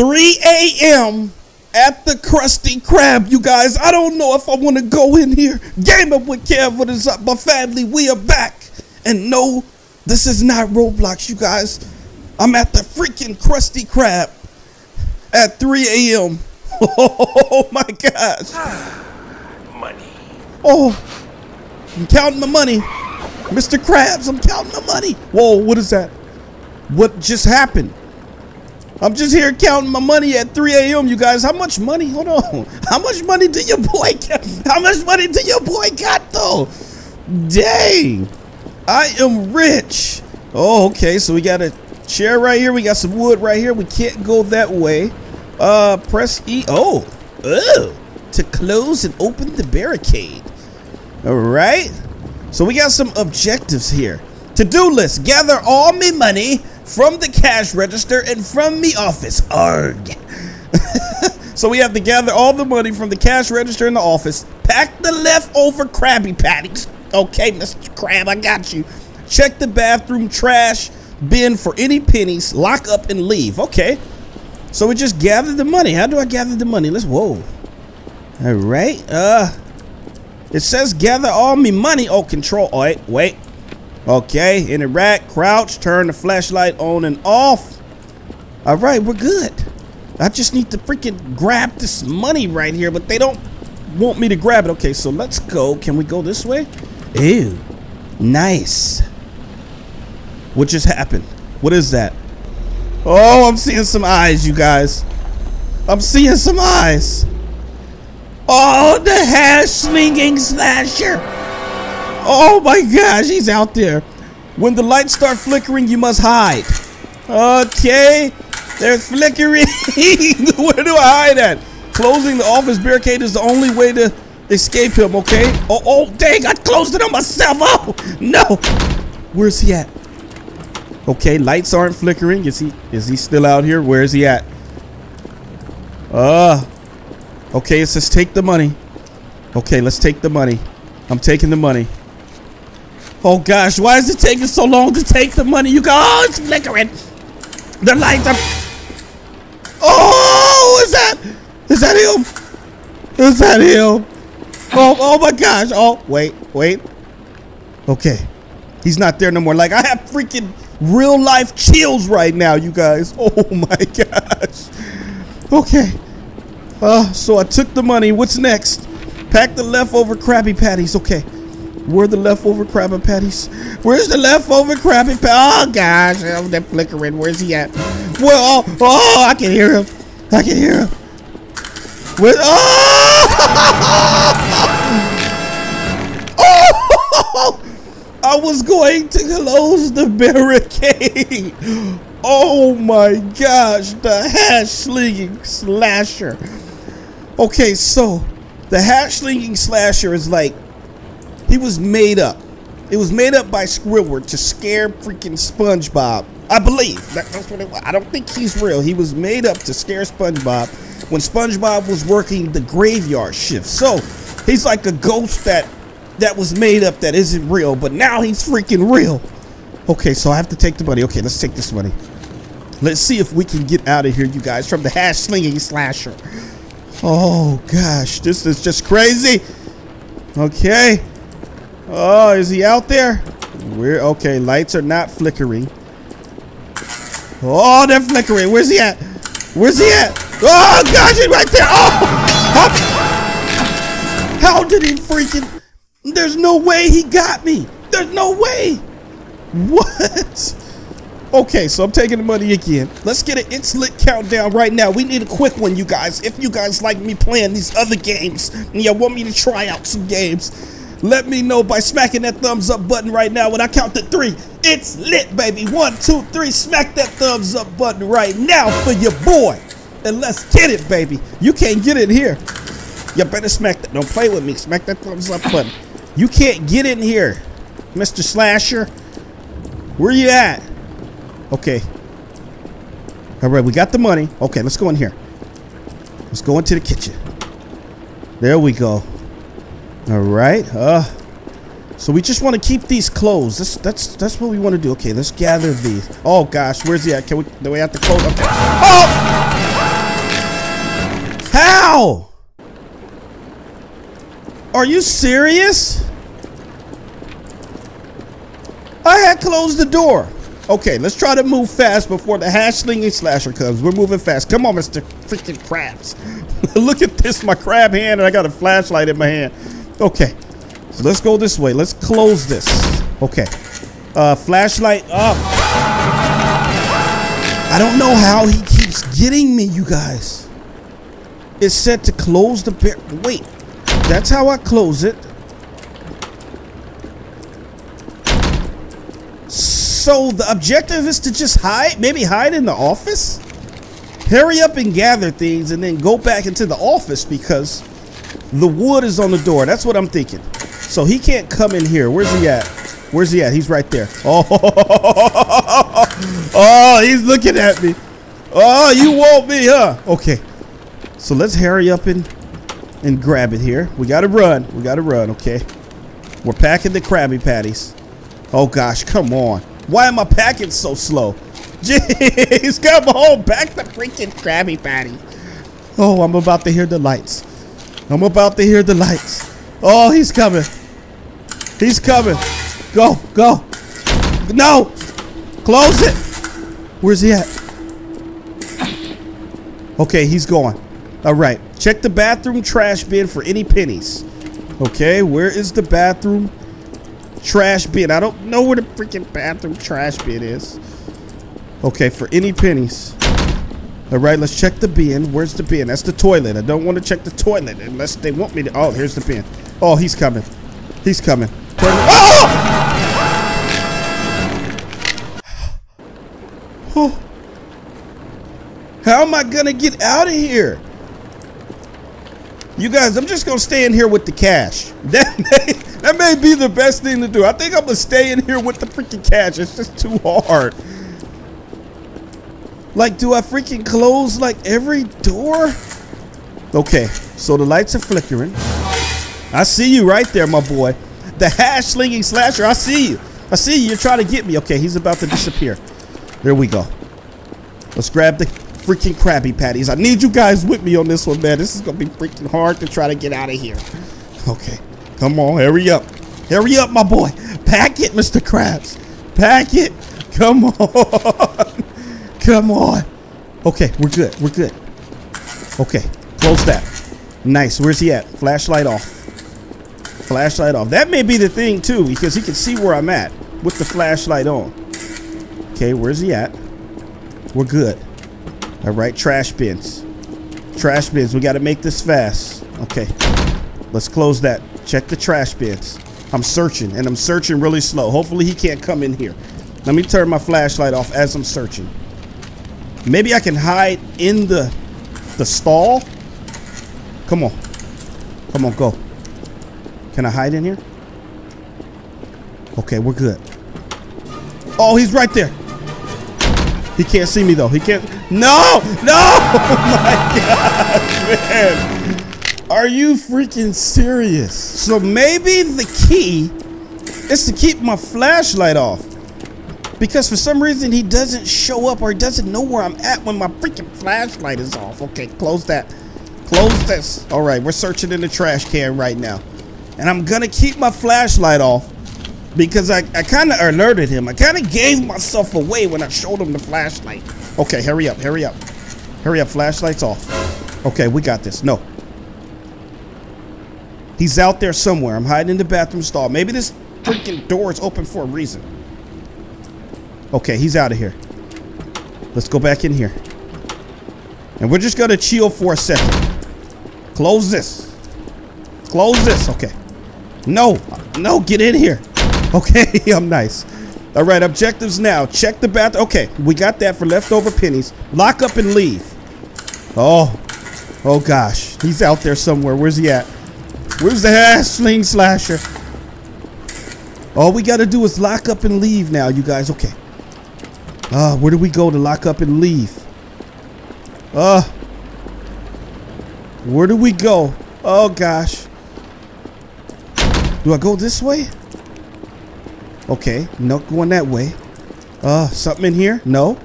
3 a.m. at the Krusty Krab, you guys. I don't know if I want to go in here. Gaming with Kev, what is up, my family? We are back. And no, this is not Roblox, you guys. I'm at the freaking Krusty Krab at 3 a.m. Oh my gosh. Money. Oh, I'm counting my money. Mr. Krabs, I'm counting my money. Whoa, what is that? What just happened? I'm just here counting my money at 3 a.m. You guys, how much money? Hold on. How much money do your boy got? How much money do your boy got though? Dang. I am rich. Oh, okay. So we got a chair right here. We got some wood right here. We can't go that way. Uh, press E. Oh, oh, to close and open the barricade. All right. So we got some objectives here. To-do list: gather all me money from the cash register and from the office. Arg. so we have to gather all the money from the cash register in the office. Pack the leftover Krabby Patties. Okay, Mr. Crab, I got you. Check the bathroom trash bin for any pennies. Lock up and leave. Okay. So we just gather the money. How do I gather the money? Let's whoa. All right. Uh, it says gather all me money. Oh, control. Oh, wait, wait. Okay, interact, crouch, turn the flashlight on and off. All right, we're good. I just need to freaking grab this money right here, but they don't want me to grab it. Okay, so let's go. Can we go this way? Ew, nice. What just happened? What is that? Oh, I'm seeing some eyes, you guys. I'm seeing some eyes. Oh, the hash slinging slasher. Oh my gosh, he's out there. When the lights start flickering, you must hide. Okay, they're flickering. Where do I hide at? Closing the office barricade is the only way to escape him, okay? Oh, oh, dang, I closed it on myself. Oh, no. Where's he at? Okay, lights aren't flickering. Is he is he still out here? Where is he at? Uh, okay, it says take the money. Okay, let's take the money. I'm taking the money. Oh gosh, why is it taking so long to take the money? You go, oh, it's flickering. The lights are. Oh, is that? Is that him? Is that him? Oh, oh my gosh. Oh, wait, wait. Okay, he's not there no more. Like I have freaking real life chills right now, you guys. Oh my gosh. Okay. Uh, so I took the money. What's next? Pack the leftover Krabby Patties. Okay. Where the leftover Krabby Patties? Where's the leftover Krabby Patties? Oh gosh, oh, they're flickering. Where's he at? Well, oh, oh, I can hear him. I can hear him. Where? Oh! oh! I was going to close the barricade. Oh my gosh, the hash slinging slasher. Okay, so the hash slinging slasher is like he was made up. It was made up by Squidward to scare freaking SpongeBob. I believe that, that's what it was. I don't think he's real. He was made up to scare SpongeBob when SpongeBob was working the graveyard shift. So he's like a ghost that that was made up that isn't real, but now he's freaking real. Okay, so I have to take the money. Okay, let's take this money. Let's see if we can get out of here, you guys, from the hash slinging slasher. Oh gosh, this is just crazy. Okay. Oh, is he out there? We're okay. Lights are not flickering. Oh, they're flickering. Where's he at? Where's he at? Oh gosh, he's right there. Oh, how, how did he freaking? There's no way he got me. There's no way. What? Okay, so I'm taking the money again. Let's get an instant countdown right now. We need a quick one, you guys. If you guys like me playing these other games and you want me to try out some games, let me know by smacking that thumbs up button right now. When I count to three, it's lit, baby. One, two, three. Smack that thumbs up button right now for your boy. And let's get it, baby. You can't get in here. You better smack that. Don't play with me. Smack that thumbs up button. You can't get in here, Mr. Slasher. Where you at? Okay. All right, we got the money. Okay, let's go in here. Let's go into the kitchen. There we go. All right. Uh, so we just want to keep these closed. That's that's that's what we want to do. Okay, let's gather these. Oh gosh, where's he at? Can we? Do we have to close? Okay. Oh! How? Are you serious? I had closed the door. Okay, let's try to move fast before the hash slinging slasher comes. We're moving fast. Come on, Mr. Freaking Krabs. Look at this, my crab hand, and I got a flashlight in my hand. Okay, so let's go this way. Let's close this. Okay, uh, flashlight up. I don't know how he keeps getting me, you guys. It's set to close the bear. Wait, that's how I close it. So the objective is to just hide, maybe hide in the office? Hurry up and gather things and then go back into the office because the wood is on the door. That's what I'm thinking. So he can't come in here. Where's he at? Where's he at? He's right there. Oh, oh he's looking at me. Oh, you want me, huh? Okay. So let's hurry up and and grab it here. We gotta run. We gotta run, okay? We're packing the Krabby Patties. Oh gosh, come on. Why am I packing so slow? Jeez, come on, back the freaking Krabby Patty. Oh, I'm about to hear the lights. I'm about to hear the lights. Oh, he's coming. He's coming. Go, go. No. Close it. Where's he at? Okay, he's gone. All right. Check the bathroom trash bin for any pennies. Okay, where is the bathroom trash bin? I don't know where the freaking bathroom trash bin is. Okay, for any pennies. All right, let's check the bin. Where's the bin? That's the toilet. I don't want to check the toilet unless they want me to. Oh, here's the bin. Oh, he's coming. He's coming. Turn Oh! oh! How am I gonna get out of here? You guys, I'm just gonna stay in here with the cash. That may, that may be the best thing to do. I think I'm gonna stay in here with the freaking cash. It's just too hard. Like, do I freaking close like every door? Okay, so the lights are flickering. I see you right there, my boy. The hash slinging slasher, I see you. I see you. You're trying to get me. Okay, he's about to disappear. There we go. Let's grab the freaking Krabby Patties. I need you guys with me on this one, man. This is going to be freaking hard to try to get out of here. Okay. Come on. Hurry up. Hurry up, my boy. Pack it, Mr. Krabs. Pack it. Come on. Come on. Okay, we're good. We're good. Okay. Close that. Nice. Where's he at? Flashlight off. Flashlight off. That may be the thing, too, because he can see where I'm at with the flashlight on. Okay, where's he at? We're good. All right, trash bins. Trash bins. We got to make this fast. Okay. Let's close that. Check the trash bins. I'm searching, and I'm searching really slow. Hopefully he can't come in here. Let me turn my flashlight off as I'm searching. Maybe I can hide in the the stall. Come on. Come on, go. Can I hide in here? Okay, we're good. Oh, he's right there. He can't see me though. He can't. No! No! Oh my god, man. Are you freaking serious? So maybe the key is to keep my flashlight off. Because for some reason he doesn't show up or he doesn't know where I'm at when my freaking flashlight is off. Okay, close that. Close this. All right, we're searching in the trash can right now. And I'm gonna keep my flashlight off because I, I kind of alerted him. I kind of gave myself away when I showed him the flashlight. Okay, hurry up, hurry up. Hurry up, flashlight's off. Okay, we got this. No. He's out there somewhere. I'm hiding in the bathroom stall. Maybe this freaking door is open for a reason. Okay, he's out of here. Let's go back in here. And we're just to chill for a second. Close this. Close this. Okay. No. No, get in here. Okay, I'm nice. All right, objectives now. Check the bath. Okay, we got that for leftover pennies. Lock up and leave. Oh, oh gosh. He's out there somewhere. Where's he at? Where's the hash sling slasher? All we got to do is lock up and leave now, you guys. Okay. Uh, where do we go to lock up and leave? Uh, where do we go? Oh gosh. Do I go this way? Okay, no going that way. Uh, something in here? No.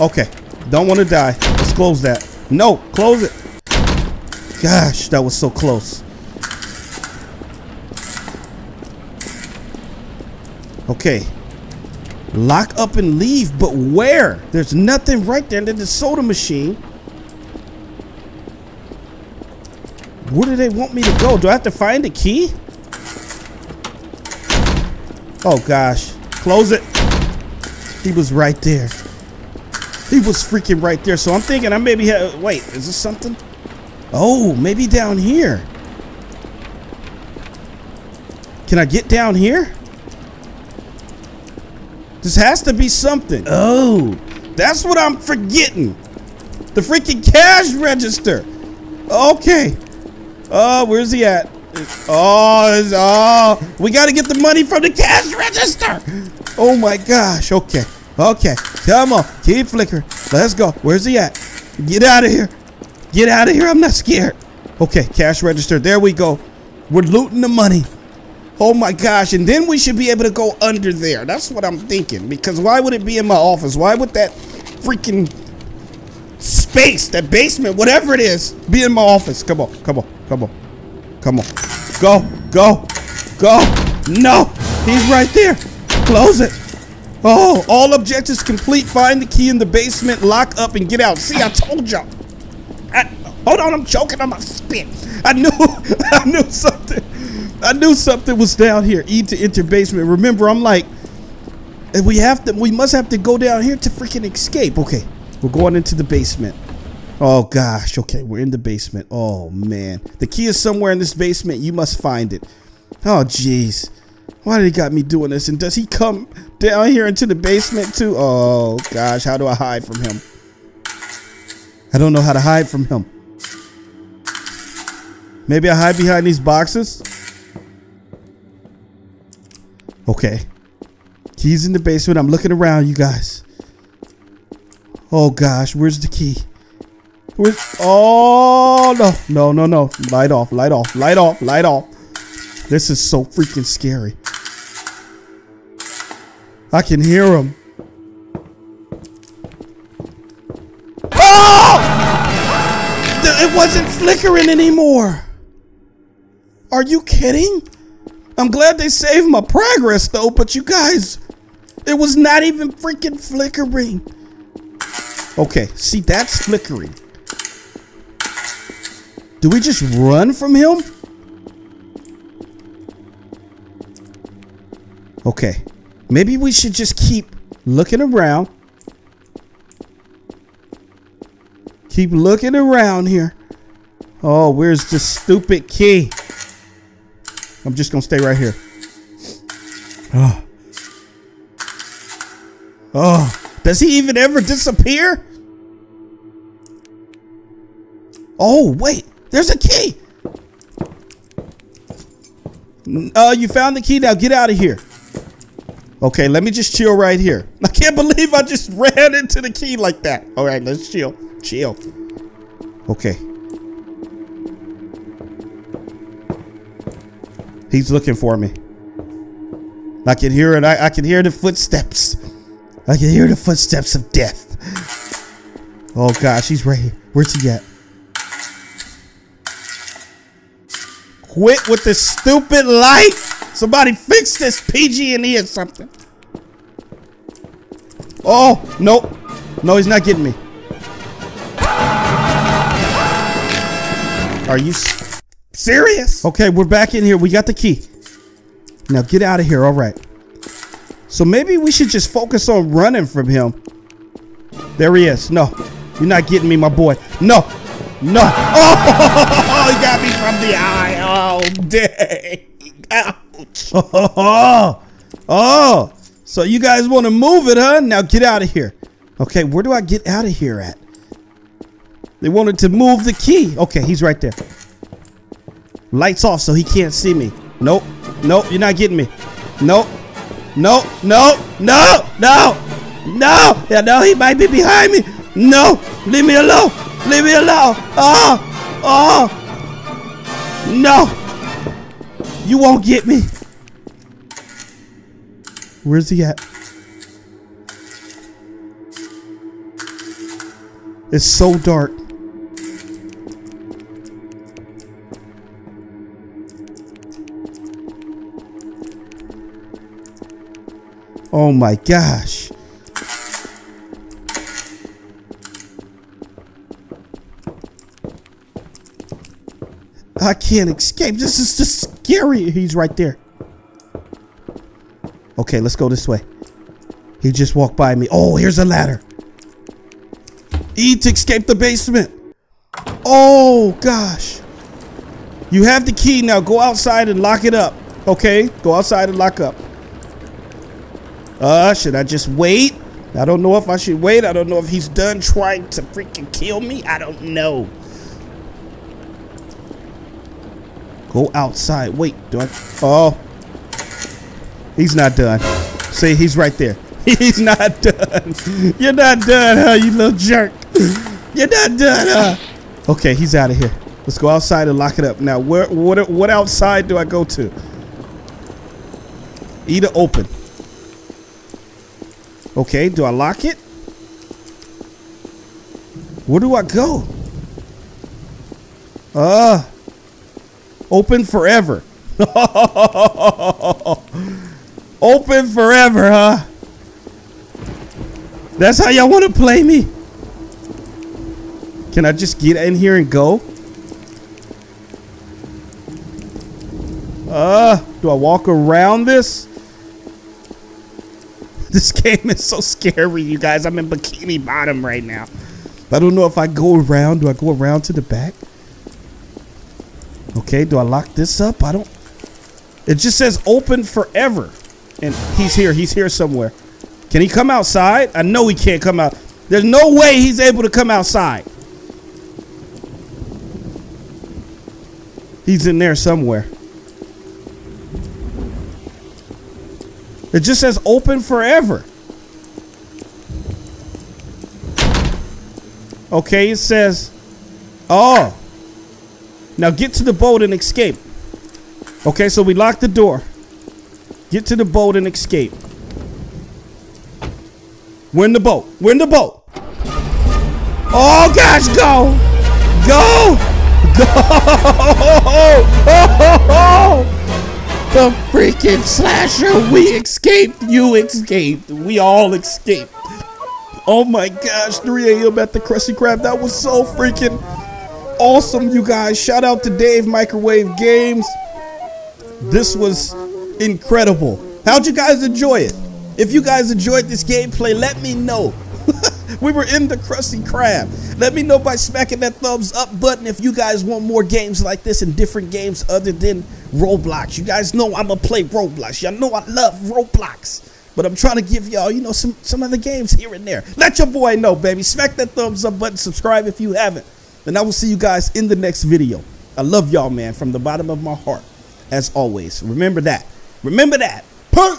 Okay, don't want to die. Let's close that. No, close it. Gosh, that was so close. Okay. Lock up and leave, but where? There's nothing right there. There's the soda machine. Where do they want me to go? Do I have to find a key? Oh gosh. Close it. He was right there. He was freaking right there. So I'm thinking I maybe have. Wait, is this something? Oh, maybe down here. Can I get down here? This has to be something. Oh, that's what I'm forgetting. The freaking cash register. Okay. Oh, where's he at? Oh, oh, we got to get the money from the cash register. Oh my gosh. Okay. Okay. Come on. Keep flickering. Let's go. Where's he at? Get out of here. Get out of here. I'm not scared. Okay. Cash register. There we go. We're looting the money. Oh my gosh. And then we should be able to go under there. That's what I'm thinking. Because why would it be in my office? Why would that freaking space, that basement, whatever it is, be in my office? Come on. Come on. Come on. Come on. Go. Go. Go. No. He's right there. Close it. Oh, all objectives complete. Find the key in the basement, lock up, and get out. See, I told y'all. Hold on, I'm choking on my spit. I knew, I knew something. I knew something was down here. E to enter basement. Remember, I'm like, we have to, we must have to go down here to freaking escape. Okay, we're going into the basement. Oh gosh. Okay, we're in the basement. Oh man, the key is somewhere in this basement. You must find it. Oh jeez. Why did he got me doing this? And does he come down here into the basement too? Oh gosh, how do I hide from him? I don't know how to hide from him. Maybe I hide behind these boxes? Okay. Keys in the basement. I'm looking around, you guys. Oh gosh, where's the key? Where's Oh no, no, no, no. Light off, light off, light off, light off. This is so freaking scary. I can hear him. Oh! It wasn't flickering anymore. Are you kidding? I'm glad they saved my progress though, but you guys, it was not even freaking flickering. Okay, see, that's flickering. Do we just run from him? Okay, maybe we should just keep looking around. Keep looking around here. Oh, where's the stupid key? I'm just gonna stay right here. Oh. Oh. Does he even ever disappear? Oh, wait. There's a key. Uh, you found the key. Now get out of here. Okay, let me just chill right here. I can't believe I just ran into the key like that. All right, let's chill. Chill. Okay. He's looking for me. I can hear it. I, I can hear the footsteps. I can hear the footsteps of death. Oh gosh, he's right here. Where's he at? Quit with this stupid light. Somebody fix this PG&E or something. Oh, nope. No, he's not getting me. Are you serious? Okay, we're back in here. We got the key. Now get out of here. All right. So maybe we should just focus on running from him. There he is. No, you're not getting me, my boy. No, no. Oh, he got me from the eye. Oh, dang. Ouch. Oh, oh. So you guys want to move it, huh? Now get out of here. Okay, where do I get out of here at? They wanted to move the key. Okay, he's right there. Lights off so he can't see me. Nope. Nope, you're not getting me. Nope. Nope. no, no, no, no. Yeah, no, he might be behind me. No, leave me alone. Leave me alone. Oh, oh. No. You won't get me. Where's he at? It's so dark. Oh my gosh. I can't escape. This is just scary. He's right there. Okay, let's go this way. He just walked by me. Oh, here's a ladder. E to escape the basement. Oh, gosh. You have the key now. Go outside and lock it up. Okay, go outside and lock up. Uh, should I just wait? I don't know if I should wait. I don't know if he's done trying to freaking kill me. I don't know. Go outside. Wait, do I? Oh. He's not done. See, he's right there. He's not done. You're not done, huh, you little jerk. You're not done, huh? Okay, he's out of here. Let's go outside and lock it up. Now, where, what, what outside do I go to? Either open. Okay, do I lock it? Where do I go? Uh, open forever. open forever, huh? That's how y'all want to play me? Can I just get in here and go? Uh, do I walk around this? This game is so scary, you guys. I'm in Bikini Bottom right now. I don't know if I go around. Do I go around to the back? Okay, do I lock this up? I don't... It just says open forever. And he's here. He's here somewhere. Can he come outside? I know he can't come out. There's no way he's able to come outside. He's in there somewhere. It just says open forever. Okay, it says, oh. Now get to the boat and escape. Okay, so we lock the door. Get to the boat and escape. We're the boat. We're the boat. Oh gosh, go. Go. Go. Oh, the freaking slasher. We escaped. You escaped. We all escaped. Oh my gosh, 3 a.m. at the Krusty Krab. That was so freaking awesome, you guys. Shout out to Dave Microwave Games. This was incredible. How'd you guys enjoy it? If you guys enjoyed this gameplay, let me know. we were in the Krusty Krab. Let me know by smacking that thumbs up button if you guys want more games like this and different games other than Roblox. You guys know I'm going to play Roblox. Y'all know I love Roblox. But I'm trying to give y'all, you know, some, some other games here and there. Let your boy know, baby. Smack that thumbs up button. Subscribe if you haven't. And I will see you guys in the next video. I love y'all, man, from the bottom of my heart. As always. Remember that. Remember that. Peace!